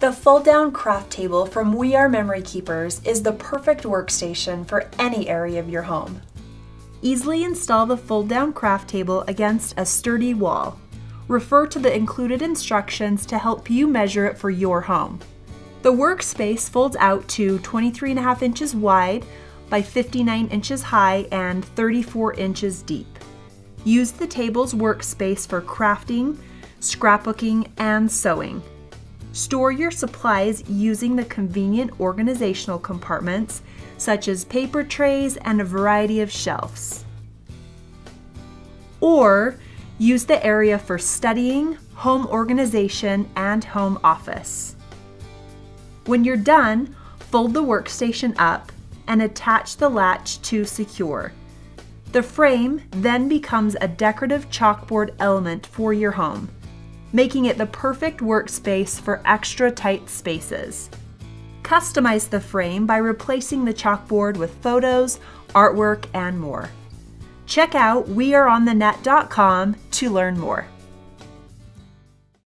The fold-down craft table from We R Memory Keepers is the perfect workstation for any area of your home. Easily install the fold-down craft table against a sturdy wall. Refer to the included instructions to help you measure it for your home. The workspace folds out to 23.5 inches wide by 59 inches high and 34 inches deep. Use the table's workspace for crafting, scrapbooking, and sewing. Store your supplies using the convenient organizational compartments, such as paper trays and a variety of shelves. Or use the area for studying, home organization, and home office. When you're done, fold the workstation up and attach the latch to secure. The frame then becomes a decorative chalkboard element for your home making it the perfect workspace for extra tight spaces. Customize the frame by replacing the chalkboard with photos, artwork, and more. Check out weronthenet.com to learn more.